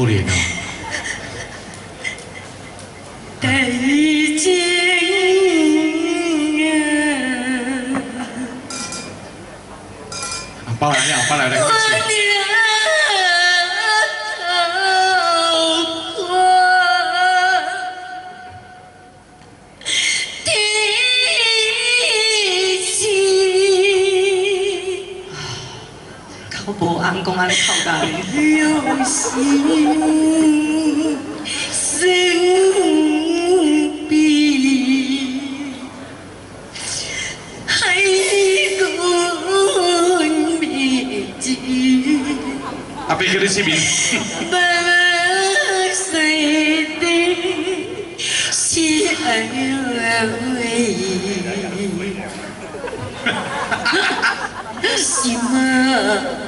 北京 啊！发来了，发来了，bộ ăn công ăn không cả yêu xin sinh bi hãy cùng bị chị apa yang kena sibin? Baba say đi si anh si mơ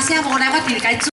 啥事无来，我自己做。